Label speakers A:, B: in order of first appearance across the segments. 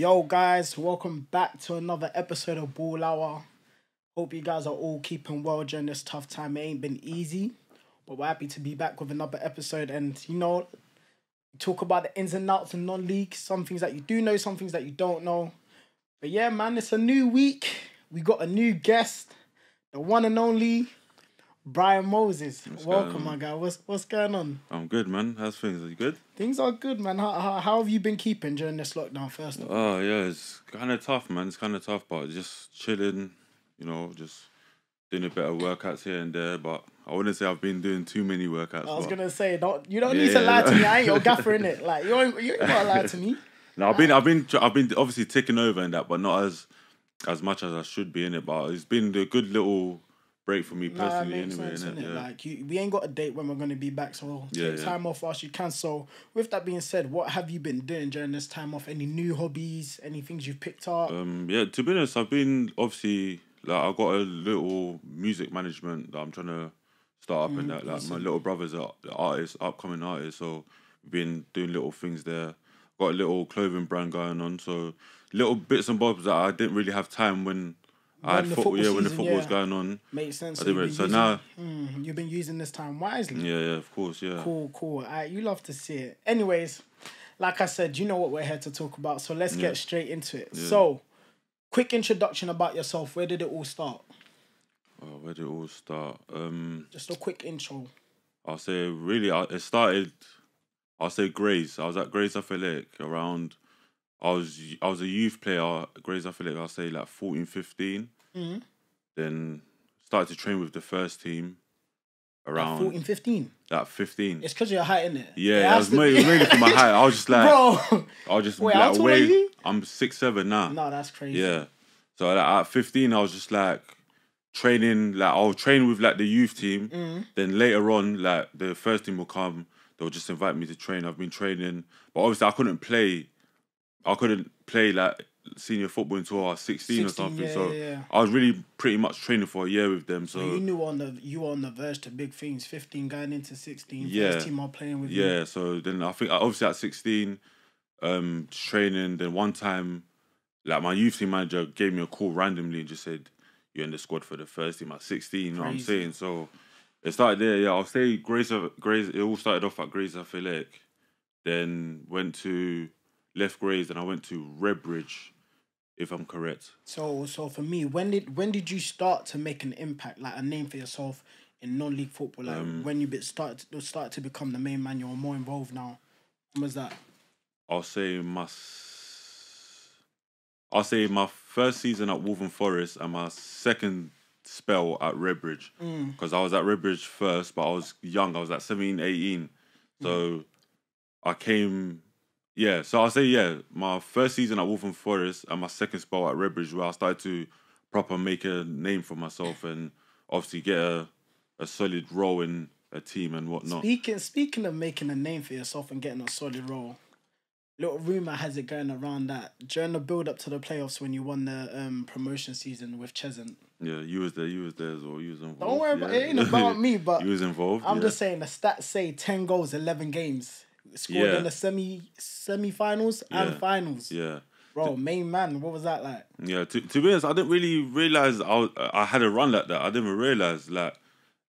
A: Yo, guys, welcome back to another episode of Ball Hour. Hope you guys are all keeping well during this tough time. It ain't been easy, but we're happy to be back with another episode. And you know, talk about the ins and outs of non-league, some things that you do know, some things that you don't know. But yeah, man, it's a new week. We got a new guest, the one and only Brian Moses. Welcome, my guy. What's what's going on?
B: I'm good, man. How's things? Are you good?
A: Things are good, man. How, how, how have you been keeping during this lockdown? First of all,
B: Oh yeah, it's kind of tough, man. It's kind of tough, but just chilling. You know, just doing a bit of workouts here and there. But I wouldn't say I've been doing too many workouts.
A: I was
B: but-
A: gonna say, don't you don't
B: Yeah,
A: need to lie
B: no.
A: to me. I ain't your gaffer in it. Like you ain't you ain't gotta lie to me.
B: No, I've been, I've been, I've been obviously taking over in that, but not as as much as I should be in it. But it's been a good little break for me
A: Nah,
B: personally,
A: makes
B: anyway.
A: sense?
B: Yeah.
A: Like you, we ain't got a date when we're gonna be back, so
B: Yeah,
A: take
B: yeah.
A: time off whilst you can. So, with that being said, what have you been doing during this time off? Any new hobbies? Any things you've picked up?
B: Um, yeah, to be honest, I've been obviously like I've got a little music management that I'm trying to start up and that. Like my little brother's an artist, upcoming artist, so been doing little things there. Got a little clothing brand going on, so little bits and bobs that I didn't really have time when, I had football. Yeah, when the football was going on.
A: Makes sense.
B: I
A: So,
B: did
A: you've been
B: So
A: using,
B: now-
A: mm, you've been using this time wisely.
B: Yeah, yeah, of course, yeah.
A: Cool, cool. You love to see it. Anyways, like I said, you know what we're here to talk about, so let's
B: Yeah.
A: get straight into it. So, quick introduction about yourself. Where did it all start?
B: Oh, where did it all start? Um,
A: Just a quick intro.
B: I'll say really, I, it started. I'll say Grays. I was at Grays Athletic around. I was I was a youth player at Grays Athletic. I'll say like 14, 15.
A: Mhm.
B: Then started to train with the first team
A: Like
B: around
A: 14, 15.
B: that fifteen.
A: It's because you're high, in it?
B: yeah, that was mainly, mainly for my height. I was just like,
A: Bro,
B: I was just
A: Wait, how
B: like,
A: tall are
B: wait.
A: you?
B: I'm six seven now.
A: no, that's crazy.
B: Yeah. So like, at 15, I was just like training. Like I'll train with like the youth team.
A: Mm.
B: Then later on, like the first team will come. They'll just invite me to train. I've been training, but obviously I couldn't play. I couldn't play like senior football until I was 16, or something.
A: yeah,
B: so
A: yeah, yeah.
B: I was really pretty much training for a year with them. So
A: So you knew on the you were on the verge to big things. Fifteen going into sixteen.
B: Yeah.
A: First team are playing with you.
B: Yeah, so then I think obviously at sixteen, um, training. Then one time, like my youth team manager gave me a call randomly and just said, "You're in the squad for the first team at 16. You know what I'm saying? So it started there. Yeah, I'll say Grays. Grays. It all started off at Grays Athletic, then went to left Grays, and I went to Redbridge, if I'm correct.
A: So so for me, when did when did you start to make an impact, like a name for yourself in non-league football? Like
B: Um,
A: when you bit started to, started to become the main man, you're more involved now. When was that?
B: I'll say my. I'll say my first season at Waltham Forest and my second spell at Redbridge.
A: Mm.
B: Because I was at Redbridge first, but I was young. I was at 17, 18. So I came. Yeah, so I'll say, yeah, my first season at Waltham Forest and my second spell at Redbridge, where I started to proper make a name for myself and obviously get a, a solid role in a team and whatnot.
A: Speaking speaking of making a name for yourself and getting a solid role, little rumor has it going around that during the build up to the playoffs when you won the um promotion season with Cheshunt.
B: Yeah, you was there, you was there as well. You was involved.
A: Don't worry about
B: yeah.
A: it. Ain't about me, but
B: you was involved.
A: I'm
B: yeah.
A: just saying the stats say ten goals, eleven games. Scored
B: Yeah.
A: in the semi semi finals and
B: Yeah.
A: finals.
B: Yeah,
A: Bro, main man, what was that like?
B: yeah. To, to be honest, I didn't really realize I was, I had a run like that. I didn't realize like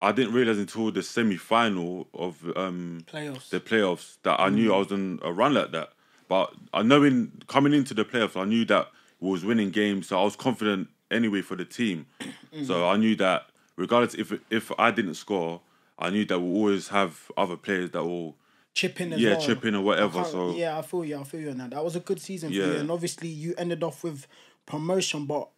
B: I didn't realize until the semi final of um
A: Playoffs.
B: the playoffs that I knew I was on a run like that. But I knowing coming into the playoffs, I knew that we was winning games, so I was confident anyway for the team. So I knew that regardless if if I didn't score, I knew that we'll always have other players that will
A: chip in as
B: yeah
A: well.
B: chip in or whatever. So
A: yeah, I feel you. I feel you on that. That was a good season for you, and obviously you ended off with promotion. But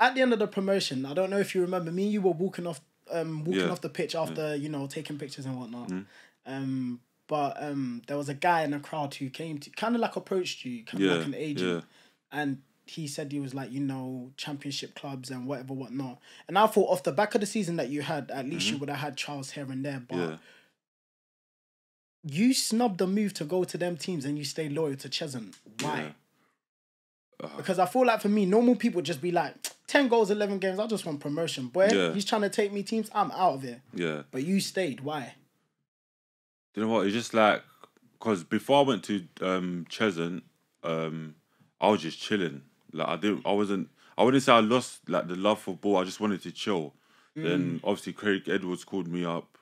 A: at the end of the promotion, I don't know if you remember me. You were walking off, um, walking
B: Yeah.
A: off the pitch after you know taking pictures and whatnot.
B: Mm.
A: Um, but um, there was a guy in the crowd who came to kind of like approached you, kind of
B: Yeah,
A: like an agent,
B: yeah.
A: and he said he was like you know championship clubs and whatever whatnot. And I thought off the back of the season that you had, at least you would have had Charles here and there, but. You snubbed the move to go to them teams and you stay loyal to Cheshunt. Why?
B: Yeah.
A: Because I feel like for me, normal people just be like, 10 goals, 11 games, I just want promotion. Boy,
B: Yeah.
A: he's trying to take me teams, I'm out of here.
B: Yeah.
A: But you stayed. Why?
B: Do you know what? It's just like because before I went to um Cheshunt, um, I was just chilling. Like I didn't, I wasn't, I wouldn't say I lost like the love for ball. I just wanted to chill. Then obviously Craig Edwards called me up.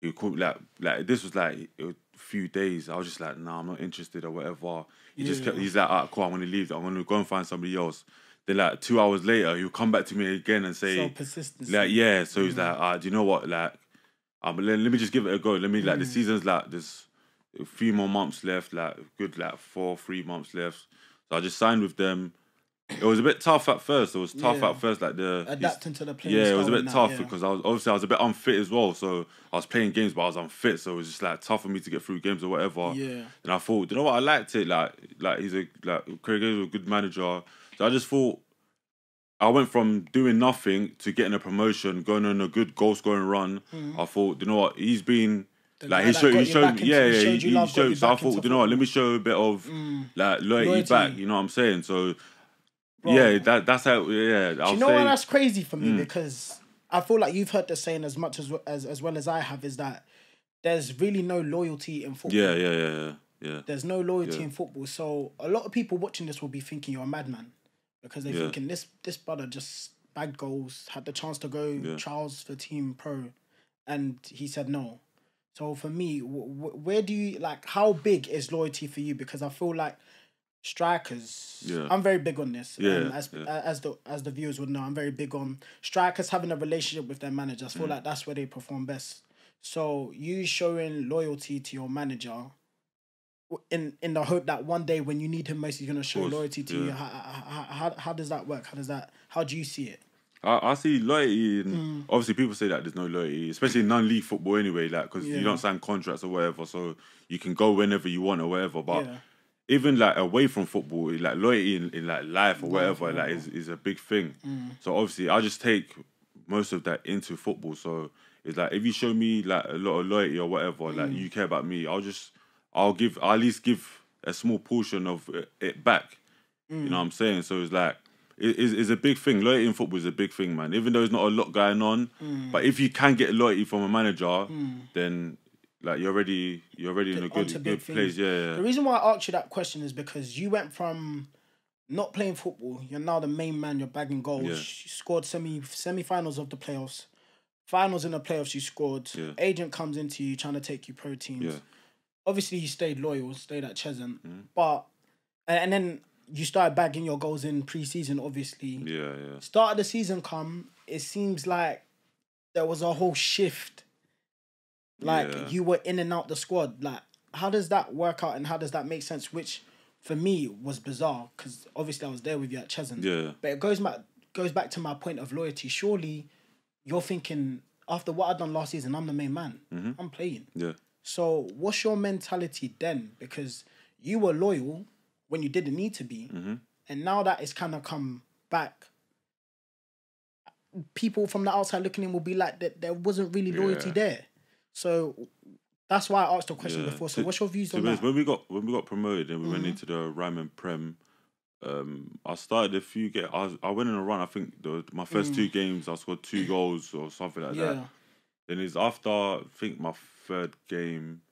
B: He called me like like this was like a few days. I was just like, nah, I'm not interested or whatever. He just kept. He's like, cool. I'm gonna leave. I'm gonna go and find somebody else. Then like two hours later, he'll come back to me again and say,
A: So persistence.
B: like yeah. So he's like, ah, do you know what? Like, um, let, let me just give it a go. Let me like the season's like there's a few more months left. Like good like four, three months left. So I just signed with them. It was a bit tough at first. It was tough
A: Yeah.
B: at first, like the
A: adapting to the playing
B: yeah, it was a
A: style
B: bit
A: and that,
B: tough
A: yeah.
B: because I was obviously I was a bit unfit as well. So I was playing games, but I was unfit, so it was just like tough for me to get through games or whatever.
A: Yeah.
B: And I thought, you know what, I liked it. Like, like he's a like Craig is a good manager. So I just thought I went from doing nothing to getting a promotion, going on a good goal scoring run. I thought, you know what, he's been.
A: Mm. The
B: like
A: guy
B: he
A: that
B: showed,
A: got
B: he
A: you
B: showed,
A: back into-
B: yeah,
A: he
B: yeah,
A: showed
B: he,
A: you
B: he
A: love, got
B: showed. So I
A: back
B: thought,
A: into
B: you know what, let me show a bit of like loyalty,
A: Loyalty.
B: back. You know what I'm saying? So Yeah, that that's how. Yeah,
A: Do
B: I'll
A: you know
B: say,
A: what? That's crazy for
B: Mm.
A: me because I feel like you've heard the saying as much as as as well as I have is that there's really no loyalty in football.
B: Yeah, yeah, yeah, yeah, yeah.
A: There's no loyalty
B: Yeah.
A: in football. So a lot of people watching this will be thinking you're a madman because they're
B: Yeah.
A: thinking this this brother just bagged goals, had the chance to go trials for team pro, and he said no. So for me, where do you like? How big is loyalty for you? Because I feel like strikers.
B: Yeah.
A: I'm very big on this.
B: Yeah,
A: um, as
B: yeah.
A: as the as the viewers would know, I'm very big on strikers having a relationship with their managers.
B: Mm.
A: I feel like that's where they perform best. So you showing loyalty to your manager in in the hope that one day when you need him most, he's gonna show loyalty to you.
B: yeah.
A: How, how, how, how does that work? How does that? How do you see it?
B: I, I see loyalty, and
A: Mm.
B: obviously people say that there's no loyalty, especially in non-league football anyway, like because
A: Yeah.
B: you don't sign contracts or whatever, so you can go whenever you want or whatever. But. Even like away from football, like loyalty in, in like life or whatever, like is, is a big thing.
A: Mm.
B: So obviously, I just take most of that into football. So it's like if you show me like a lot of loyalty or whatever, like
A: Mm.
B: you care about me, I'll just I'll give I'll at least give a small portion of it- back. You
A: Mm.
B: know what I'm saying? So it's like it is is a big thing. Loyalty in football is a big thing, man. Even though there's not a lot going on,
A: Mm.
B: but if you can get loyalty from a manager, then like you're already you're already in a good good place.
A: things.
B: Yeah,
A: The reason why I asked you that question is because you went from not playing football, you're now the main man, you're bagging goals.
B: Yeah.
A: You scored semi semi finals of the playoffs. Finals in the playoffs you scored.
B: Yeah.
A: Agent comes into you trying to take you pro teams.
B: yeah.
A: Obviously you stayed loyal, stayed at Cheshunt.
B: Mm-hmm.
A: But and, and then you started bagging your goals in pre season, obviously.
B: Yeah, yeah.
A: Start of the season come, it seems like there was a whole shift. Like
B: Yeah.
A: you were in and out the squad. Like, how does that work out and how does that make sense? Which for me was bizarre because obviously I was there with you at Cheshunt.
B: Yeah.
A: But it goes back goes back to my point of loyalty. Surely you're thinking after what I've done last season, I'm the main man.
B: Mm-hmm.
A: I'm playing.
B: Yeah.
A: So what's your mentality then? Because you were loyal when you didn't need to be,
B: Mm-hmm.
A: and now that it's kind of come back. People from the outside looking in will be like that. There wasn't really loyalty
B: Yeah.
A: there, so that's why I asked the question
B: Yeah.
A: before. So,
B: To-
A: what's your views on that?
B: when we got when we got promoted and we went
A: Mhm.
B: into the Ryman Prem, um, I started a few get. I, I went in a run. I think the, my first two games, I scored two goals or something like that.
A: Mm.
B: Then it's after I think my third game.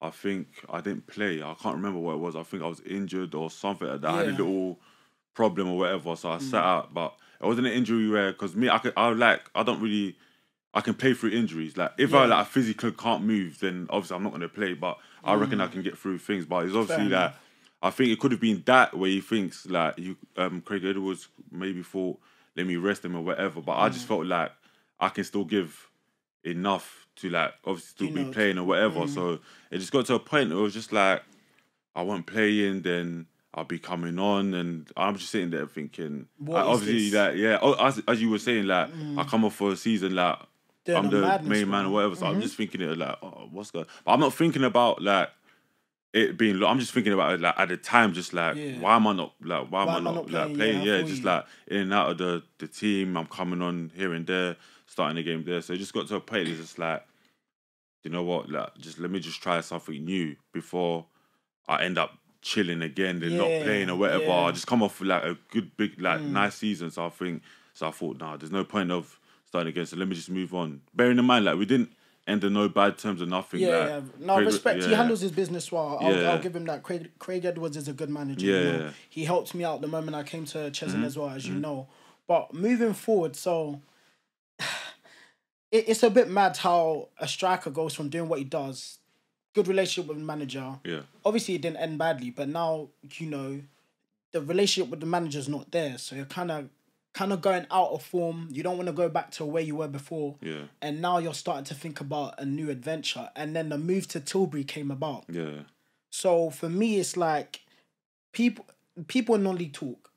B: I think I didn't play. I can't remember what it was. I think I was injured or something like that. I had a little problem or whatever, so I
A: Mm.
B: sat out. But it wasn't an injury where because me, I could, I like, I don't really, I can play through injuries. Like if I
A: Yeah.
B: like physically can't move, then obviously I'm not going to play. But I reckon I can get through things. But it's obviously
A: Mm.
B: Like. I think it could have been that where he thinks like you um Craig Edwards maybe thought let me rest him or whatever, but I just
A: Mm.
B: felt like I can still give enough to like obviously still
A: You
B: be
A: know,
B: playing or whatever.
A: mm.
B: So it just got to a point it was just like I wasn't playing, then I'll be coming on, and I'm just sitting there thinking, like, obviously,
A: this?
B: like yeah, as as you were saying, like I come off for a season, like I'm
A: the madness,
B: main man or whatever. So I'm
A: Mhm.
B: just thinking it like, oh, what's going? But I'm not thinking about like it being. I'm just thinking about it like at the time, just like
A: Yeah.
B: why am I not like why, am I not, like
A: playing?
B: playing?
A: Yeah,
B: Yeah, just like in and out of the the team. I'm coming on here and there, starting the game there. So it just got to a point. It's just like, you know what? Like, just let me just try something new before I end up chilling again and not
A: Yeah,
B: playing or whatever. I just come off with like a good big like
A: Mm.
B: nice season. So I think so. I thought, nah, there's no point of starting again. So let me just move on. Bearing in mind, like we didn't end in no bad terms or nothing.
A: Yeah,
B: like,
A: yeah. No,
B: Craig-
A: respect. He handles his business well. I'll,
B: Yeah.
A: I'll give him that. Craig, Craig Edwards is a good manager.
B: Yeah,
A: you know.
B: yeah. Mm-hmm.
A: He helped me out the moment I came to Cheshunt as well, as you know. But moving forward, so it, it's a bit mad how a striker goes from doing what he does, good relationship with the manager.
B: Yeah,
A: Obviously, it didn't end badly, but now you know the relationship with the manager's not there, so you're kind of kind of going out of form. You don't want to go back to where you were before.
B: Yeah,
A: and now you're starting to think about a new adventure. And then the move to tilbury came about.
B: Yeah,
A: so for me it's like people people in non-league talk.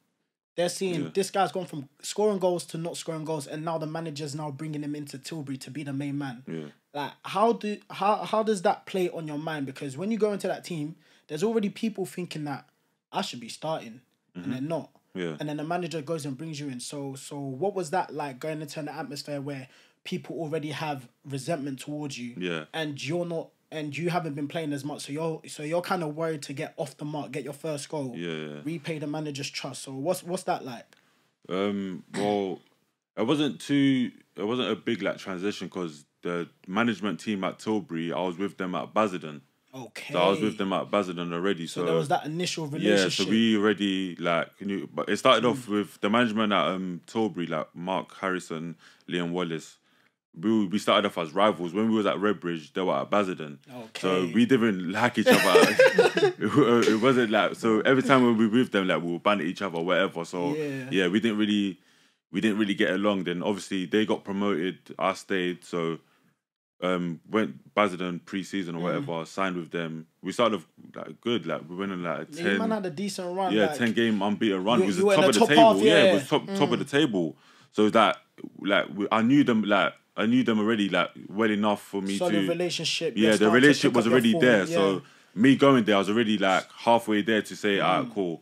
A: They're seeing
B: Yeah.
A: this guy's gone from scoring goals to not scoring goals and now the manager's now bringing him into tilbury to be the main man.
B: Yeah,
A: like how do how how does that play on your mind? Because when you go into that team there's already people thinking that i should be starting and mm-hmm. they're not
B: yeah.
A: and then the manager goes and brings you in. So so what was that like going into an atmosphere where people already have resentment towards you?
B: Yeah.
A: And you're not and you haven't been playing as much, so you're so you're kind of worried to get off the mark, get your first goal,
B: Yeah, yeah.
A: repay the manager's trust. So what's what's that like?
B: Um, well, it wasn't too. It wasn't a big like transition because the management team at Tilbury, I was with them at Basildon.
A: Okay.
B: So I was with them at Basildon already. So,
A: So there was that initial relationship.
B: yeah, so we already like knew, but it started off with the management at um Tilbury, like Mark Harrison, Liam Wallace. We we started off as rivals when we was at Redbridge. They were at Basildon,
A: Okay.
B: so we didn't like each other. it, it wasn't like so. Every time when we were with them, like we would ban each other, whatever. So
A: Yeah.
B: yeah, we didn't really we didn't really get along. Then obviously they got promoted, I stayed. So um went Basildon pre-season or
A: Mm.
B: whatever, signed with them. We started off like good, like we went on like a
A: yeah,
B: ten,
A: you man had a decent run.
B: yeah,
A: like,
B: ten game unbeaten run.
A: you-
B: it was top of the
A: top
B: table.
A: half,
B: yeah.
A: yeah. Mm.
B: it was top top of the table. So that like we, I knew them like I knew them already like well enough for me
A: solid
B: to
A: relationship.
B: yeah, the relationship was already there.
A: yeah.
B: So me going there, I was already like halfway there to say, alright,
A: Mm.
B: cool.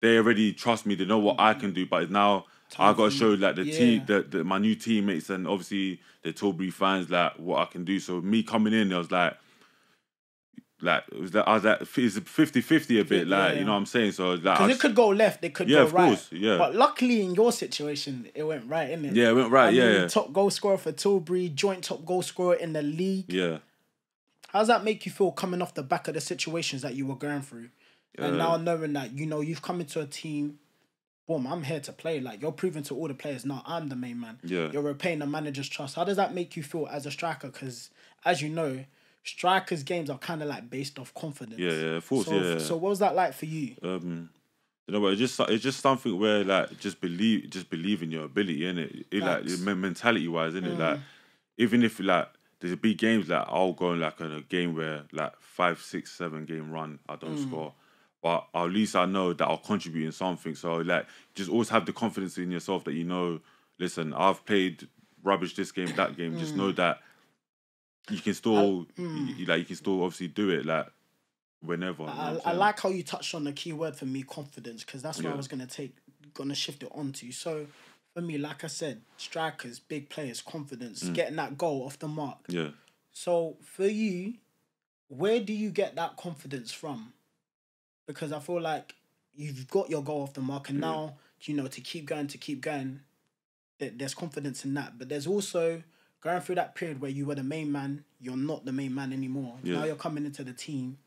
B: They already trust me. They know what I can do. But now I got to show like the team,
A: Yeah.
B: the, the my new teammates, and obviously the Tilbury fans like what I can do. So me coming in, I was like. Like it was like I was like it's 50-50 a bit,
A: Yeah,
B: like
A: yeah.
B: you know what I'm saying. So like
A: Because it could go left, it could
B: Yeah,
A: go
B: of
A: right.
B: course, yeah.
A: But luckily, in your situation, it went right, innit?
B: yeah, it went right,
A: I
B: yeah,
A: mean,
B: yeah,
A: top goal scorer for Tilbury, joint top goal scorer in the league.
B: yeah.
A: How does that make you feel coming off the back of the situations that you were going through? and
B: Uh,
A: now knowing that, you know, you've come into a team, boom, I'm here to play. Like, you're proving to all the players, no, I'm the main man.
B: Yeah.
A: You're repaying the manager's trust. How does that make you feel as a striker? Because, as you know, strikers' games are kind of like based off confidence.
B: Yeah, yeah, of course,
A: so,
B: yeah.
A: So, what was that like for you?
B: um you know but it's just it's just something where like just believe just believe in your ability in it, it like mentality wise in it
A: Mm.
B: like even if like there's big games like I'll go in like on a game where like five six seven game run I don't
A: Mm.
B: score but at least I know that I'll contribute in something so like just always have the confidence in yourself that you know listen I've played rubbish this game that game just know that you can still
A: mm.
B: you, like you can still obviously do it like whenever you know
A: I, I like how you touched on the key word for me, confidence, because that's what I was gonna take, gonna shift it onto. So for me, like I said, strikers, big players, confidence,
B: Mm.
A: getting that goal off the mark.
B: yeah
A: So for you, where do you get that confidence from? Because I feel like you've got your goal off the mark, and
B: Yeah.
A: now you know to keep going, to keep going. there- There's confidence in that, but there's also going through that period where you were the main man. You're not the main man anymore.
B: Yeah.
A: Now you're coming into the team.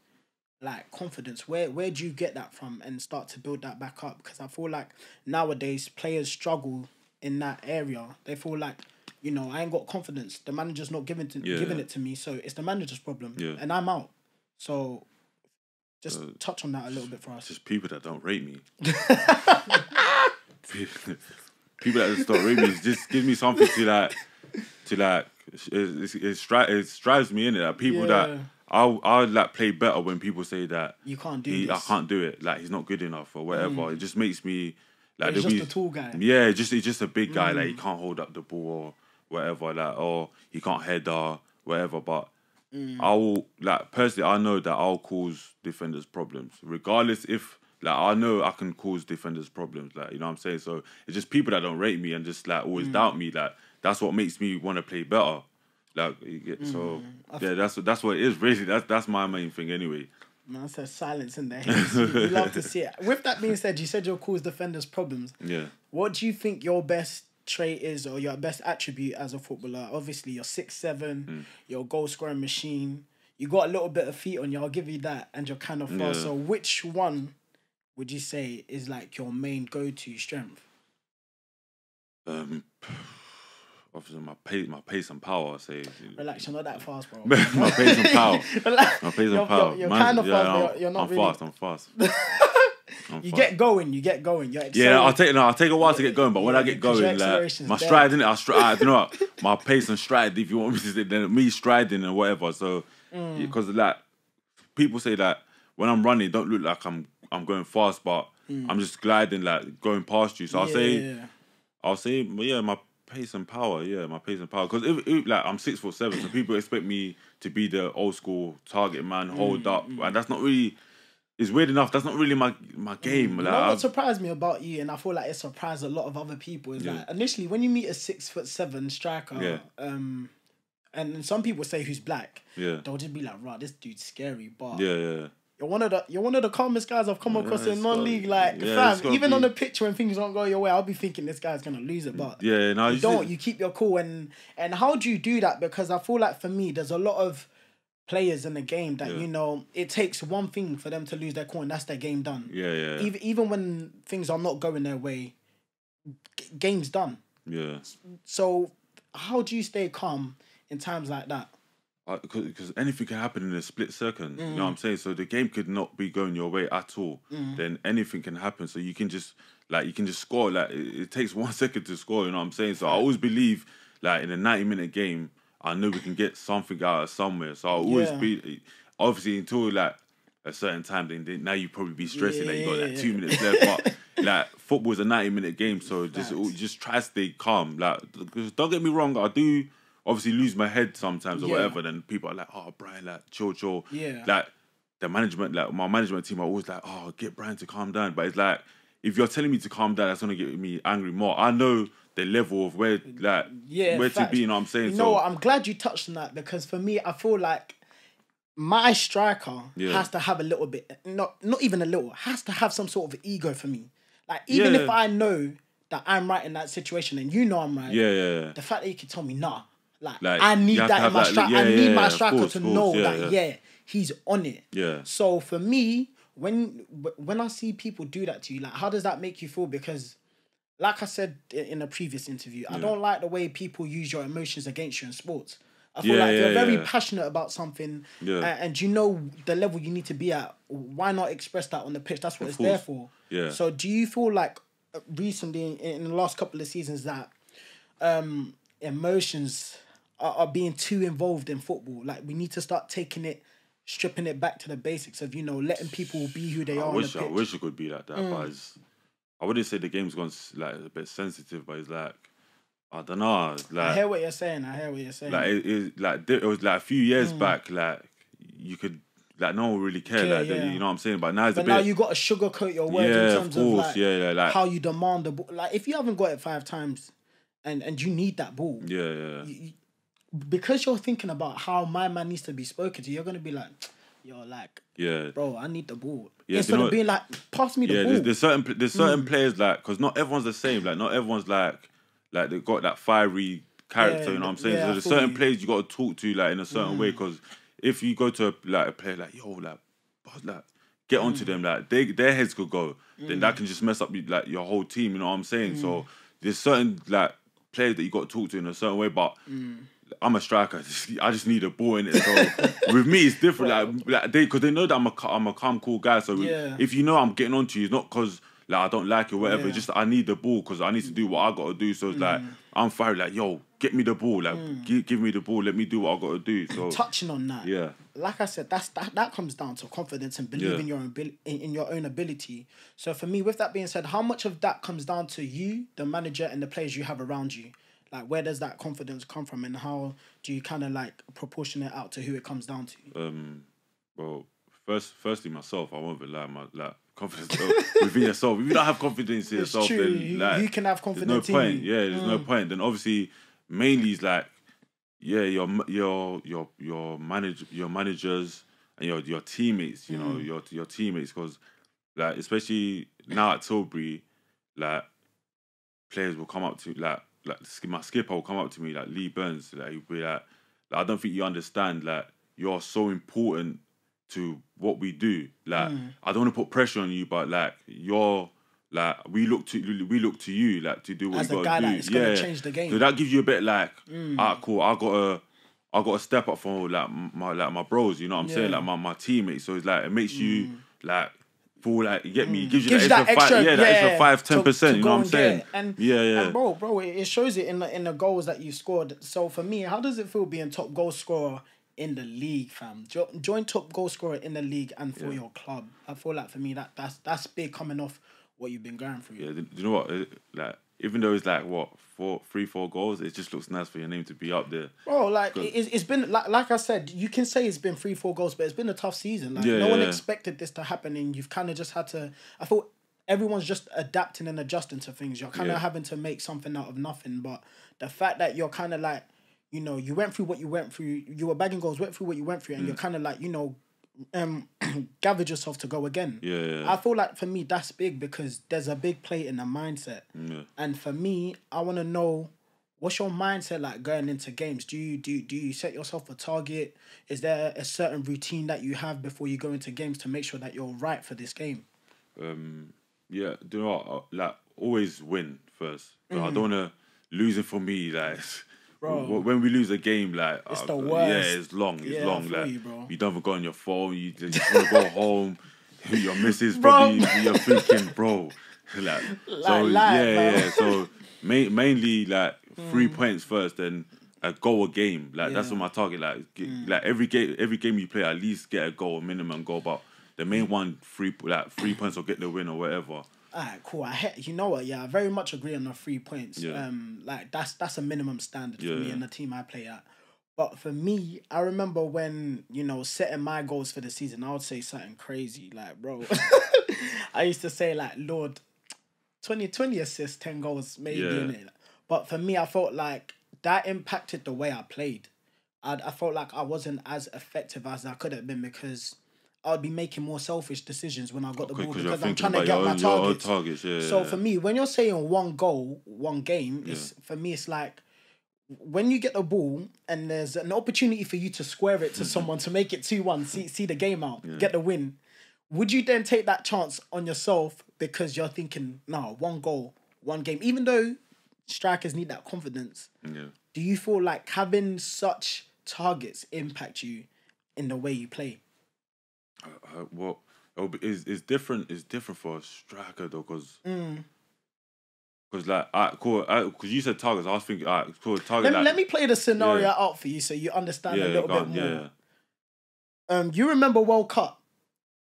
A: Like confidence, where where do you get that from, and start to build that back up? Because I feel like nowadays players struggle in that area. They feel like, you know, I ain't got confidence. The manager's not giving to
B: Yeah.
A: giving it to me, so it's the manager's problem.
B: Yeah.
A: And I'm out. So just
B: Uh,
A: touch on that a little bit for us.
B: just people that don't rate me. people that just don't rate me just give me something to like to like it, it, it, stri- it strives me in it. Like people
A: Yeah.
B: that I I like play better when people say that
A: You can't do
B: he, I.
A: Mm.
B: can't do it. Like he's not good enough or whatever. It just makes me like
A: He's just
B: be-
A: a tall guy.
B: Yeah, just he's just a big guy. Like he
A: Mm.
B: can't hold up the ball or whatever. Like or he can't head or whatever. But
A: Mm.
B: I will like personally. I know that I'll cause defenders problems, regardless if like I know I can cause defenders problems. Like you know what I'm saying. So it's just people that don't rate me and just like
A: Mm.
B: always doubt me. Like that's what makes me want to play better. Like get so
A: Mm.
B: yeah. That's that's what it is. Really, that's that's my main thing anyway.
A: Man says silence in the head. you love to see it. With that being said, you said you'll cause defenders problems.
B: Yeah.
A: What do you think your best trait is or your best attribute as a footballer? Obviously, you're six seven,
B: Hmm.
A: you're a goal scoring machine. You got a little bit of feet on you. I'll give you that, and you're kind of fast.
B: Yeah.
A: So, which one would you say is like your main go to strength?
B: Um, obviously my pace, my pace and power. I say.
A: Relax, you're not that fast, bro.
B: my pace and power.
A: Relax.
B: My pace and
A: You're-
B: power.
A: You're, you're kind of
B: yeah,
A: fast, you're, you're not
B: I'm
A: really.
B: fast. I'm fast. I'm
A: You
B: fast.
A: get going. You get going. You're excited.
B: Yeah, I'll take no, I'll take a while to get going, but when I get going, like my stride, innit? I stride. I don't know what, my pace and stride. If you want me to say, then me striding and whatever. So
A: Mm.
B: because like people say that when I'm running, don't look like I'm I'm going fast, but I'm just gliding, like going past you. So I'll say
A: Mm. Yeah.
B: I'll say, yeah, my pace and power, yeah, my pace and power. Because if, if like I'm six foot seven, so people expect me to be the old school target man, hold
A: Mm,
B: up, and that's not really. It's weird enough. That's not really my my game.
A: You
B: Like,
A: know what
B: I've-
A: surprised me about you, and I feel like it surprised a lot of other people, is
B: Yeah.
A: that initially when you meet a six foot seven striker,
B: Yeah.
A: um, and some people say who's black,
B: yeah,
A: they'll just be like, "Right, this dude's scary," but
B: yeah, yeah.
A: you're one of the you're one of the calmest guys I've come across
B: Yeah,
A: in non-league. Like,
B: yeah,
A: fam, even on the pitch when things don't go your way, I'll be thinking this guy's gonna lose it, but
B: Yeah, no,
A: you
B: you
A: don't.
B: see-
A: You keep your cool, and and how do you do that? Because I feel like for me, there's a lot of players in the game that
B: Yeah.
A: you know it takes one thing for them to lose their cool, and that's their game done.
B: Yeah, yeah,
A: Even even when things are not going their way, g- game's done.
B: yeah.
A: So how do you stay calm in times like that?
B: Because anything can happen in a split second. You know
A: Mm.
B: what I'm saying? So the game could not be going your way at all. Then anything can happen. So you can just like you can just score. Like it, it takes one second to score. You know what I'm saying? So I always believe like in a 90 minute game, I know we can get something out of somewhere. So I always
A: Yeah.
B: be obviously until like a certain time. Then, then now you probably be stressing that you got like
A: Yeah.
B: two minutes left. But like football is a 90 minute game. So just just try to stay calm. Like don't get me wrong. I do obviously lose my head sometimes or
A: Yeah.
B: whatever. Then people are like, oh Brian, like chill, chill.
A: Yeah.
B: Like the management, like my management team are always like, oh, get Brian to calm down. But it's like if you're telling me to calm down, that's gonna get me angry more. I know the level of where like
A: Yeah,
B: where
A: facts.
B: to be. You know what I'm saying?
A: You
B: so
A: know what? I'm glad you touched on that because for me, I feel like my striker
B: Yeah.
A: has to have a little bit, not not even a little, has to have some sort of ego for me. Like even
B: Yeah.
A: if I know that I'm right in that situation and you know I'm right,
B: yeah, yeah, yeah.
A: the fact that you can tell me nah, like,
B: Like,
A: I need that in my
B: that-
A: striker. I need my striker
B: course,
A: to
B: course,
A: know that
B: yeah.
A: yeah, he's on it.
B: Yeah.
A: So for me, when when I see people do that to you, like how does that make you feel? Because like I said in a previous interview, I don't like the way people use your emotions against you in sports. I feel
B: Yeah,
A: like
B: yeah,
A: you're very
B: yeah.
A: passionate about something,
B: Yeah.
A: and you know the level you need to be at. Why not express that on the pitch? That's what
B: Of
A: it's there for.
B: Yeah.
A: So do you feel like recently in, the last couple of seasons that um emotions are, are being too involved in football? Like we need to start taking it, stripping it back to the basics of you know letting people be who they
B: I
A: are
B: wish
A: on
B: I
A: the pitch.
B: wish it could be like that, but it's, I wouldn't say the game's gone like a bit sensitive, but it's like I don't know, Like I
A: hear what you're saying. I hear what you're saying.
B: like it, it like it was like a few years back, like you could like no one really cared,
A: Mm. Yeah,
B: like
A: yeah.
B: you know what I'm saying. But now it's
A: but
B: a
A: now
B: bit,
A: you got to sugarcoat your words
B: yeah,
A: in terms of,
B: course,
A: like
B: yeah, yeah, like
A: how you demand the ball. Like if you haven't got it five times, and and you need that ball,
B: yeah, yeah,
A: you- you- because you're thinking about how my man needs to be spoken to, you're gonna be like, yo, like,
B: yeah.
A: bro, I need the ball.
B: Yeah,
A: Instead
B: you know
A: of being like, pass me the
B: Yeah,
A: ball.
B: there's, there's certain there's certain
A: Mm.
B: players like because not everyone's the same. Like not everyone's like like they got that fiery character.
A: Yeah,
B: you know what I'm saying?
A: yeah,
B: so there's certain
A: you. Mm.
B: players you got to talk to like in a certain way because if you go to a, like a player like yo like like get onto
A: Mm.
B: them like they their heads could go then that can just mess up like your whole team. You know what I'm saying?
A: Mm.
B: So there's certain like players that you got to talk to in a certain way, but.
A: Mm.
B: I'm a striker. I just need a ball in it. So with me, it's different. Like, like they, because they know that I'm a, I'm a calm, cool guy. So
A: Yeah.
B: if you know I'm getting onto you, it's not because like I don't like it, or whatever.
A: Yeah.
B: It's just I need the ball because I need to do what I got to do. So it's like
A: Mm.
B: I'm fired. Like yo, get me the ball. Like give, give me the ball. Let me do what I got to do. So
A: Touching on that,
B: yeah,
A: like I said, that's that that comes down to confidence and believing
B: Yeah.
A: your own in, in your own ability. So for me, with that being said, how much of that comes down to you, the manager, and the players you have around you? Like where does that confidence come from, and how do you kind of like proportion it out to who it comes down to?
B: um, well, first, firstly, myself, I won't lie. My like confidence within yourself. If you don't have confidence in
A: It's
B: yourself,
A: true.
B: then like
A: who can have
B: there's no point.
A: you? Mm.
B: Yeah, there's no point. Then obviously, mainly is like, yeah, your your your your manage your managers and your your teammates. You
A: Mm.
B: know, your your teammates because like especially now at Tilbury, like players will come up to like like my skipper will come up to me like Lee Burns, like he'll be like, like I don't think you understand, like you're so important to what we do. Like
A: Hmm.
B: I don't want to put pressure on you, but like you're like we look to we look to you like to do what
A: As
B: you gotta
A: guy
B: do.
A: that is gonna change the game.
B: So that gives you a bit like, ah, cool. I got to, I got to step up for like my like my bros. You know what I'm saying? Like my, my teammates. So it's like it makes you like feel like you get me. It gives you.
A: Gives
B: that,
A: you that
B: extra,
A: extra,
B: five, yeah, that extra five, ten percent. You know what I'm saying?
A: And,
B: yeah, yeah.
A: and bro, bro, it it shows it in the in the goals that you scored. So for me, how does it feel being top goal scorer in the league, fam? Jo- join top goal scorer in the league and for your club. I feel like for me that that's that's big coming off what you've been going through.
B: Yeah, do you know what? Like, even though it's like what four, three, four goals, it just looks nice for your name to be up there.
A: Bro, like it, it's it's been like like I said, you can say it's been three, four goals, but it's been a tough season. Like
B: Yeah,
A: no one
B: yeah.
A: expected this to happen, and you've kind of just had to. I thought everyone's just adapting and adjusting to things. You're kind of
B: Yeah.
A: having to make something out of nothing. But the fact that you're kind of like, you know, you went through what you went through. You were bagging goals, went through what you went through, and
B: Mm.
A: you're kind of like, you know, um, gathered yourself to go again.
B: Yeah, yeah.
A: I feel like for me that's big because there's a big play in the mindset.
B: Yeah.
A: And for me, I want to know what's your mindset like going into games. Do you do do you set yourself a target? Is there a certain routine that you have before you go into games to make sure that you're right for this game?
B: um, yeah, do you know what? Like, always win first. But
A: Mm.
B: I don't wanna losing for me. Like,
A: Bro.
B: when we lose a game, like
A: It's
B: uh,
A: the
B: Yeah, it's long. It's
A: Yeah,
B: long. Like,
A: you, bro.
B: you don't even go on your phone. You just want to go home. Your missus
A: Bro.
B: probably you're thinking, bro. Like, so
A: Like,
B: yeah,
A: bro.
B: yeah. So ma- mainly like three mm. points first, then a goal a game. Like that's
A: Yeah.
B: what my target. Like get, mm. like every game, every game you play, at least get a goal, a minimum goal. But the main mm. one, three like three points or get the win or whatever.
A: Alright, cool. I he- you know what? Yeah, I very much agree on the three points.
B: Yeah.
A: Um, like that's that's a minimum standard for me
B: yeah.
A: and the team I play at. But for me, I remember when you know setting my goals for the season, I would say something crazy, like bro. I used to say like, Lord, 20, 20 assists, ten goals, maybe.
B: Yeah.
A: But for me, I felt like that impacted the way I played. I I felt like I wasn't as effective as I could have been because. I'd be making more selfish decisions when I got the ball
B: Because
A: I'm trying to get my
B: own,
A: targets.
B: targets. Yeah.
A: So
B: yeah.
A: for me, when you're saying one goal, one game, it's for me it's like when you get the ball and there's an opportunity for you to square it to someone to make it 2-1, see see the game out, get the win. Would you then take that chance on yourself because you're thinking, no, one goal, one game, even though strikers need that confidence,
B: yeah.
A: do you feel like having such targets impact you in the way you play?
B: Uh, well, it'll be, it's, it's different. It's different for a striker though, because
A: Mm.
B: like I cool. Because you said targets, I was thinking, alright, cool. Target.
A: Let, me
B: like,
A: let me play the scenario
B: Yeah.
A: out for you so you understand
B: yeah,
A: a little bit more.
B: yeah,
A: Um, you remember World Cup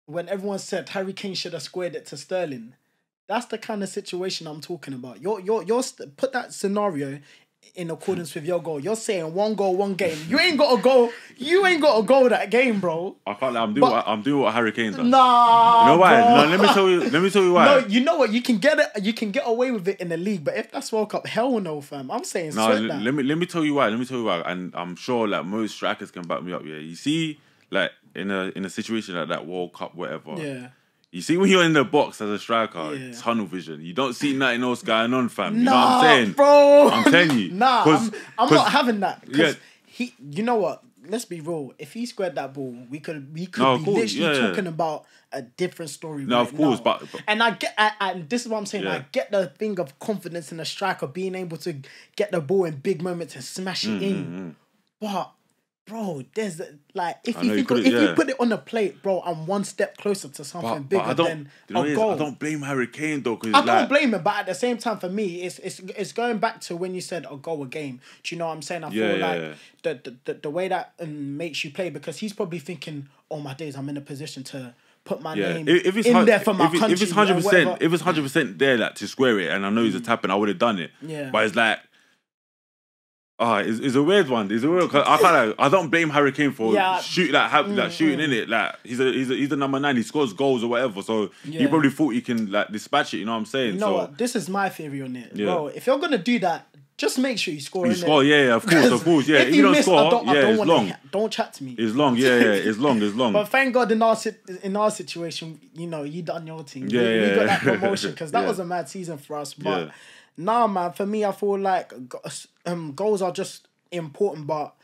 A: when everyone said Harry Kane should have squared it to Sterling. That's the kind of situation I'm talking about. You're you're you're st- put that scenario in accordance with your goal. You're saying one goal, one game. You ain't got a goal. You ain't got a goal that game, bro.
B: I can't. I'm doing.
A: But-
B: what, I'm doing what Harry Kane does.
A: Nah.
B: You know why?
A: bro.
B: No, let me tell you. Let me tell you why.
A: No, you know what? You can get it. You can get away with it in the league, but if that's World Cup, hell no, fam. I'm saying
B: No, l- let me let me tell you why. Let me tell you why. And I'm sure like most strikers can back me up. Yeah, you see, like in a in a situation like that World Cup, whatever.
A: yeah.
B: You see when you're in the box as a striker,
A: Yeah.
B: tunnel vision. You don't see nothing else going on, fam. You know what I'm saying?
A: bro.
B: I'm telling you.
A: Nah, I'm, I'm not having that. Because
B: Yeah.
A: he, you know what? Let's be real. If he squared that ball, we could we could
B: No,
A: be
B: course,
A: literally
B: yeah.
A: talking about a different story.
B: No,
A: right
B: of course,
A: now.
B: but- but-
A: and I get I, and this is what I'm saying. I get the thing of confidence in a striker being able to get the ball in big moments and smash
B: Mm,
A: it in. But bro, there's like if
B: I
A: you
B: know you
A: think of, if you put it on a plate, bro, I'm one step closer to something
B: But,
A: bigger
B: but I don't.
A: than
B: you know
A: a goal.
B: I don't blame Harry Kane though, because
A: I don't blame him, but at the same time, for me, it's it's it's going back to when you said a goal a game. Do you know what I'm saying? I
B: Yeah,
A: feel
B: yeah,
A: like
B: yeah.
A: The, the the the way that um, makes you play because he's probably thinking, "Oh my days, I'm in a position to put my
B: Yeah,
A: name
B: if, if it's
A: in there for my
B: if,
A: country."
B: if it's hundred percent, if it's hundred percent there, like to square it, and I know he's a tapping, I would have done it.
A: Yeah.
B: but it's like. Ah, it's, it's a weird one. It's a weird. Cause I kind of I don't blame Harry Kane for
A: Yeah. Mm,
B: shoot like, have, like shooting in it. Like he's a he's a he's a number nine. He scores goals or whatever. So he probably thought he can like dispatch it. You know what I'm saying?
A: You know
B: so
A: what? This is my theory on it,
B: Yeah.
A: bro. If you're gonna do that, just make sure you score.
B: You score, yeah, yeah, of course, of course, yeah.
A: If
B: If
A: you
B: you don't
A: miss,
B: score,
A: I don't,
B: yeah,
A: don't
B: it's long.
A: he- Don't chat to me.
B: It's long, yeah, yeah, it's long, it's long.
A: But thank God in our sit- in our situation, you know, you done your thing.
B: Yeah,
A: we, we
B: yeah,
A: got that promotion because that
B: Yeah.
A: was a mad season for us. But
B: Yeah.
A: nah, man, for me, I feel like um, goals are just important. But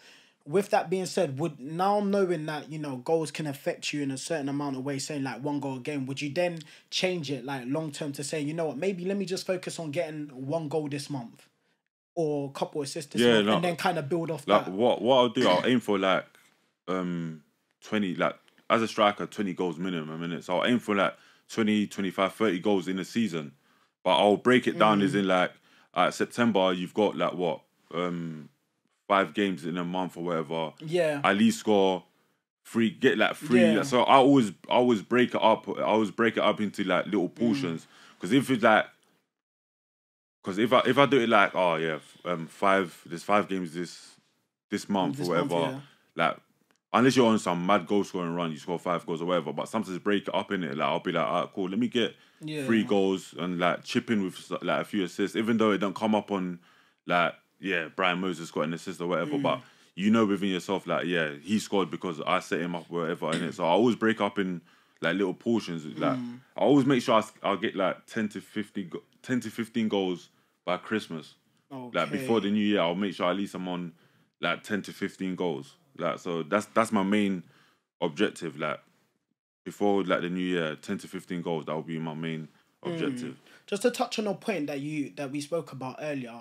A: with that being said, would now knowing that you know goals can affect you in a certain amount of ways, saying like one goal a game, would you then change it like long term to say, you know what, maybe let me just focus on getting one goal this month, or a couple assists this
B: Yeah, no.
A: and then kind of build off
B: Like
A: that.
B: what what I'll do, I'll aim for like um twenty like as a striker, twenty goals minimum a minute. So I'll aim for like 20, 25, 30 goals in a season. But I'll break it down
A: Mm.
B: as in like uh, September you've got like what? Um five games in a month or whatever.
A: Yeah.
B: At least score three get like three.
A: Yeah.
B: So I always I always break it up. I always break it up into like little
A: Mm.
B: portions. Because if it's like because if I if I do it like oh yeah um five there's five games this this month
A: This
B: or
A: month,
B: whatever like unless you're on some mad goal scoring run you score five goals or whatever but sometimes break it up in it like I'll be like alright cool let me get
A: Yeah.
B: three goals and like chip in with like a few assists even though it don't come up on like yeah Brian Moses got an assist or whatever but
A: Mm.
B: you know within yourself like yeah he scored because I set him up or whatever in it so I always break up in like little portions like
A: Mm.
B: I always make sure I, I'll get like 10 to 50 go- 10 to 15 goals by Christmas like before the new year, I'll make sure at least I'm on like ten to fifteen goals. Like so, that's that's my main objective. Like before like the new year, ten to fifteen goals. That will be my main objective.
A: just to touch on a point that you that we spoke about earlier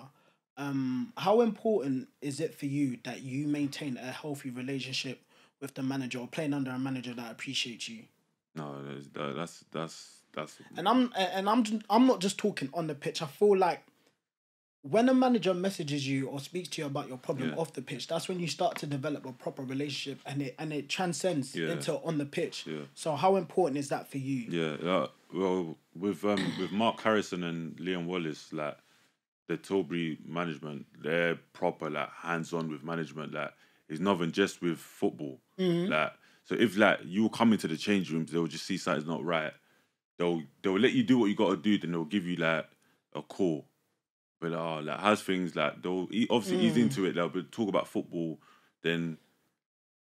A: um how important is it for you that you maintain a healthy relationship with the manager or playing under a manager that appreciates you
B: No, that's that's that's that's
A: and i'm and i'm i'm not just talking on the pitch i feel like when a manager messages you or speaks to you about your problem
B: Yeah.
A: off the pitch that's when you start to develop a proper relationship and it and it transcends
B: Yeah.
A: into on the pitch
B: Yeah.
A: so how important is that for you
B: yeah. Uh, well, with um with Mark Harrison and Liam Wallace, like the Tilbury management, they're proper like hands on with management. Like it's nothing just with football. Like so, if like you come into the change rooms, they'll just see something's not right. They'll they'll let you do what you got to do. Then they'll give you like a call. But like, oh, like how's things like they'll e- obviously he's mm. into it. They'll be, talk about football. Then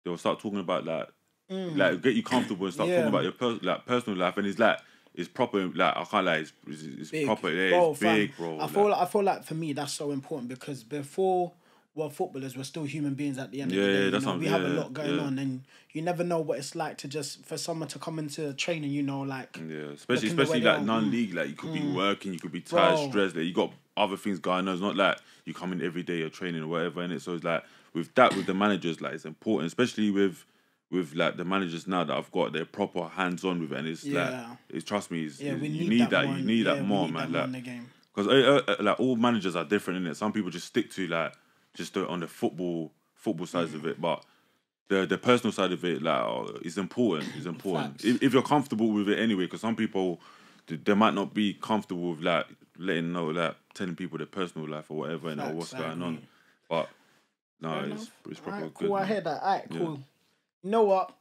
B: they'll start talking about like mm. like get you comfortable and start
A: Yeah.
B: talking about your per- like personal life. And it's like it's proper. Like I can't like it's, it's, it's proper. Yeah,
A: Bro,
B: it's
A: fam,
B: big, bro.
A: I feel like, I feel like for me that's so important because before well footballers we're still human beings at the end
B: Yeah,
A: of the day.
B: yeah, that's
A: know, we have a lot going
B: yeah.
A: on and you never know what it's like to just for someone to come into training, you know, like
B: Yeah, especially especially like non-league, like you could be mm. working, you could be tired,
A: Bro.
B: stressed, like you got other things going on. It's not like you come in every day, you're training or whatever, and it. So it's like with that, with the managers, like it's important, especially with with like the managers now that I've got, they're proper hands-on with it, and it's
A: Yeah.
B: like it's trust me, it's,
A: yeah, we
B: you
A: need,
B: need
A: that,
B: that, you need
A: yeah,
B: that more, man.
A: that
B: like
A: in the game.
B: because uh, uh, uh, like all managers are different in it. Some people just stick to like just the, on the football football sides of it, but the the personal side of it like uh, is important. Is important if, if you're comfortable with it anyway. Because some people they, might not be comfortable with like letting know like telling people their personal life or whatever and or what's
A: I
B: going on. But no,
A: Fair
B: it's
A: enough.
B: it's proper
A: Alright,
B: good.
A: cool. I
B: man.
A: hear that. Alright,
B: Yeah.
A: cool. You know what?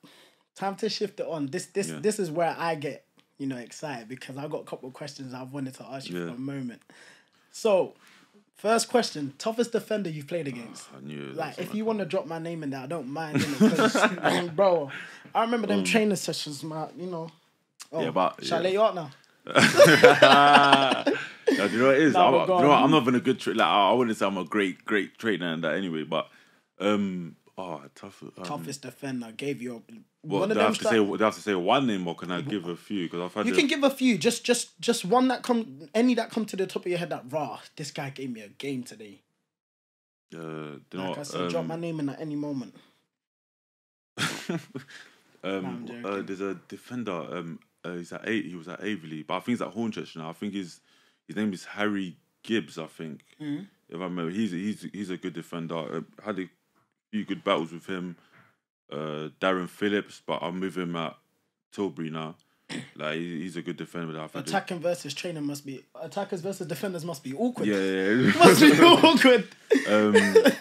A: Time to shift it on. This this
B: Yeah.
A: this is where I get you know excited because I've got a couple of questions I've wanted to ask you
B: Yeah.
A: for a moment. So, first question: toughest defender you've played against?
B: Ah, I knew it,
A: Like, if you want to drop my name in there, I don't mind. innit? 'Cause, bro, I remember them um, training sessions, man. You know. Oh.
B: Yeah, but-
A: shall I
B: yeah.
A: let you out now?
B: do you know what it is?
A: Nah,
B: I'm, you know what. I'm not even a good tra- like I I wouldn't say I'm a great great trainer and that anyway, but um oh tough. Um,
A: Toughest defender gave you a,
B: What,
A: one of
B: do I
A: them.
B: have to say? Do I have to say one name or can I give a few? Because I've had
A: You can give a few, just just just one that come any that come to the top of your head that raw. This guy gave me a game today.
B: uh, do you know
A: Like
B: what?
A: I said, drop my
B: um,
A: name in at any moment.
B: um,
A: I'm
B: uh, there's a defender. Um, uh, he's at eight. He was at Aveley, but I think he's at Hornchurch now. I think his his name is Harry Gibbs. I think
A: Mm-hmm.
B: if I remember, he's he's he's a good defender. Uh, had a few good battles with him. Uh, Darren Phillips, but I'm with him at Tilbury now. Like he's a good defender. I've
A: Attacking versus training must be attackers versus defenders must be awkward.
B: yeah, yeah, yeah.
A: must be awkward.
B: um,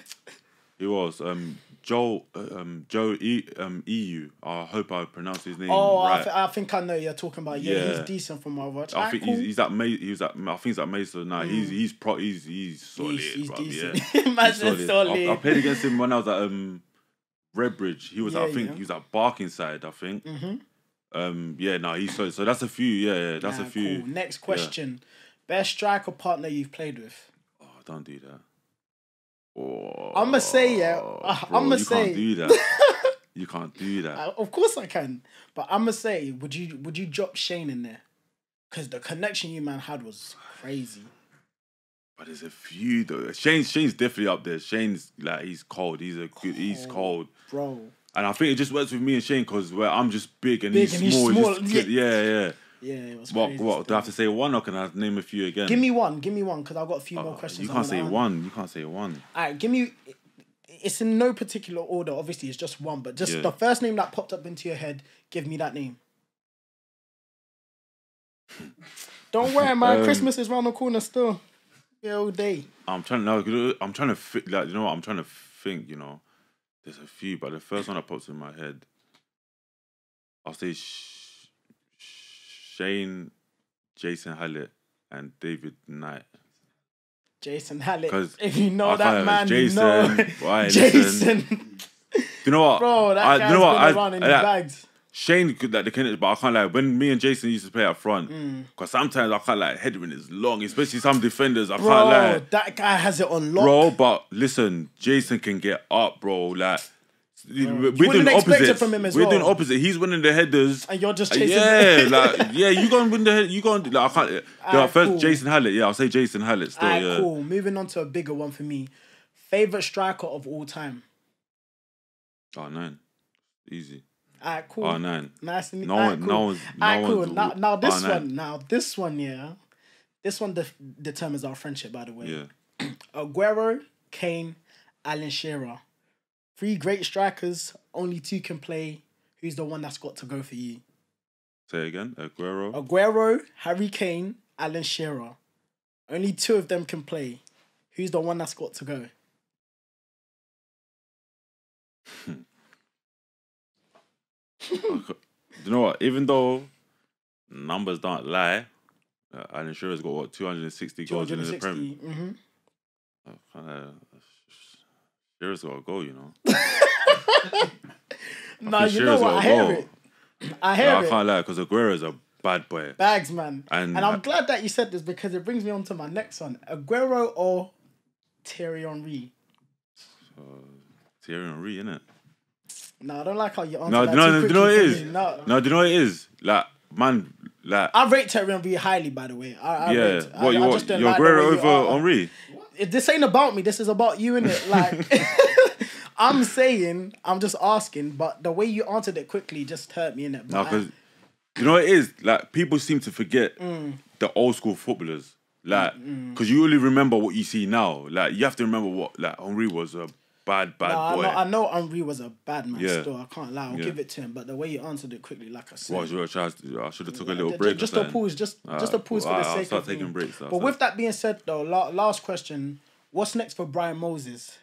B: he was um Joe um Joe e, um EU. I hope I pronounced his name
A: Oh, I, th- I think I know you're talking about. Yeah,
B: Yeah.
A: he's decent from my watch.
B: I
A: Alright,
B: think
A: cool.
B: he's, he's at May. He was at. I think he's at Mason now. He's he's pro. He's he's solid,
A: He's- he's decent.
B: Yeah.
A: Imagine
B: He's
A: solid.
B: I, I played against him when I was at um Redbridge. He was.
A: Yeah,
B: I think
A: yeah.
B: he was at Barkingside. I think.
A: Mm-hmm.
B: Um. Yeah. No. He's so. So that's a few. Yeah. Yeah. That's
A: Nah,
B: a few.
A: Cool. Next question: Best striker partner you've played with?
B: Oh, don't do that. Oh,
A: I'ma say, yeah, uh,
B: bro,
A: I'ma
B: you
A: say-
B: can't do that. you can't do that.
A: Uh, of course I can, but I'm gonna say, would you would you drop Shane in there? Because the connection you man had was crazy.
B: But there's a few though. Shane's Shane's definitely up there. Shane's like he's cold. He's a good. He's cold.
A: Bro,
B: And I think it just works with me and Shane because where I'm just big and
A: Big
B: he's
A: and he's
B: small.
A: small,
B: Just, yeah, yeah.
A: yeah, it was
B: What? What? Do I have to say one or can I name a few again?
A: Give me one, give me one, because I've got a few more
B: Uh,
A: questions.
B: You can't say one. You can't say one.
A: Alright, give me. It's in no particular order. Obviously, it's just one, but just
B: Yeah.
A: the first name that popped up into your head. Give me that name. Don't worry, man.
B: Um,
A: Christmas is round the corner still. Yeah, all day.
B: I'm trying no, I'm trying to fit like you know what I'm trying to think. You know, there's a few, but the first one that pops in my head, I'll say Sh- Shane, Jason Hallett, and David Knight.
A: Jason Hallett.
B: 'Cause
A: If you know
B: I
A: that man,
B: Jason,
A: you know.
B: why.
A: Jason.
B: Do you know what?
A: Bro, that
B: I,
A: guy's
B: you know what? I,
A: around in
B: I- like,
A: bags.
B: Shane could like the connection, but I can't like when me and Jason used to play up front.
A: Mm.
B: Because sometimes I can't like heading is long, especially some defenders. I
A: Bro,
B: can't like
A: that guy has it on lock.
B: bro. But listen, Jason can get up, bro. Like we're
A: wouldn't
B: doing opposite.
A: from him as
B: we're
A: well.
B: doing opposite. He's winning the headers.
A: And you're just
B: Uh,
A: chasing
B: yeah, like yeah, you gonna win the head. You gonna like I can't. the
A: Alright,
B: first
A: cool.
B: Jason Hallett. Yeah, I'll say Jason Hallett still.
A: Alright,
B: yeah,
A: cool. Moving on to a bigger one for me. Favorite striker of all time.
B: oh nine, easy.
A: Alright, cool.
B: Oh nine.
A: Nice and
B: No
A: alright,
B: one,
A: cool.
B: no one's, no
A: Alright, cool.
B: one's.
A: Now, now this
B: oh, nine.
A: one, now this one, yeah. This one determines our friendship, by the way.
B: Yeah,
A: Aguero, Kane, Alan Shearer. Three great strikers, only two can play. Who's the one that's got to go for you?
B: say again. Aguero.
A: Aguero, Harry Kane, Alan Shearer. Only two of them can play. Who's the one that's got to go?
B: Okay. you know what? Even though numbers don't lie, uh, Alan Shearer's got what 260 goals in the
A: 260.
B: Prem.
A: hmm
B: Uh, Shearer's got a goal, you know.
A: Nah, you know
B: Shearer's
A: what? I hear
B: goal.
A: it. I
B: No,
A: hear
B: I can't lie because Aguero's a bad boy.
A: Bags, man.
B: And-
A: And, I'm glad that you said this because it brings me on to my next one. Aguero or Thierry Henry?
B: Thierry Henry, innit?
A: No, I don't like how you answer
B: No,
A: that
B: no, no, do you know what it is?
A: No.
B: No, do you know what it is? Like, man, like,
A: I rate Thierry Henry highly, by the way. I, I
B: yeah.
A: rate, I,
B: what you
A: I
B: want?
A: just don't
B: Your
A: like
B: Aguero over
A: are. It- This ain't about me. This is about you, innit? Like, I'm saying, I'm just asking, but the way you answered it quickly just hurt me, innit?
B: No, because you know it is. Like, people seem to forget
A: Mm.
B: the old school footballers. Like, because you only remember what you see now. Like, you have to remember what like Henry was a bad, bad
A: No, I know, I know Henry was a bad man
B: Yeah.
A: still. I can't lie. I'll
B: Yeah.
A: give it to him. But the way he answered it quickly, like I said.
B: What, you were to- I should have took a little break.
A: Just a pause, just just a
B: Alright,
A: pause for
B: well,
A: the
B: I'll
A: sake
B: start
A: of
B: taking
A: me.
B: breaks, I'll
A: But
B: start-
A: with that being said, though, last question: What's next for Brian Moses?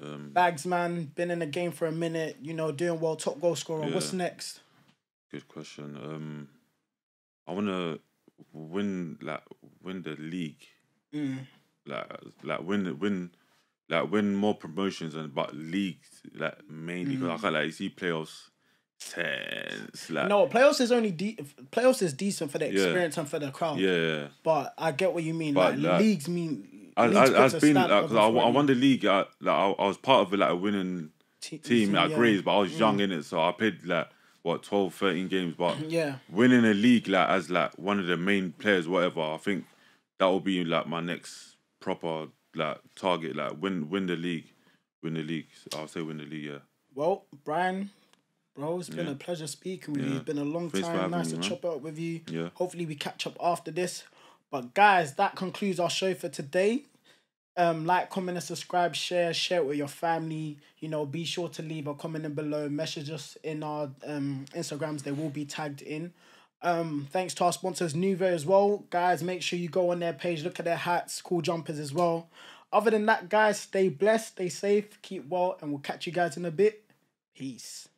B: Um,
A: Bagsman, been in the game for a minute. You know, doing well, top goal scorer. What's next?
B: Good question. Um, I want to win like win the league,
A: Mm.
B: like like win win like win more promotions and but leagues like mainly because I mm. can't like you see playoffs tense like
A: No, playoffs is only de- playoffs is decent for the
B: Yeah.
A: experience and for the crowd.
B: yeah.
A: But I get what you mean.
B: But,
A: like,
B: like,
A: leagues mean.
B: I,
A: leagues
B: I,
A: puts
B: I've been like 'cause I, I won the league. I, like I, I was part of it, like a winning
A: Te-
B: team at
A: yeah.
B: Grays, but I was young mm. in it, so I played like what 12, 13 games. But
A: Yeah.
B: winning a league like as like one of the main players, whatever, I think that will be like my next proper like target. Like win win the league, win the league. I'll say win the league. Yeah.
A: Well, Brian, bro, it's been
B: Yeah.
A: a pleasure speaking with you. It's been a long
B: Thanks
A: time. Nice
B: me,
A: to
B: man.
A: chop up with you.
B: Yeah.
A: Hopefully, we catch up after this. But guys, that concludes our show for today. Um, like, comment, and subscribe, share, share it with your family. You know, be sure to leave a comment in below. Message us in our um Instagrams; they will be tagged in. Um, thanks to our sponsors, Nuvo as well, guys. Make sure you go on their page, look at their hats, cool jumpers as well. other than that, guys, stay blessed, stay safe, keep well, and we'll catch you guys in a bit. Peace.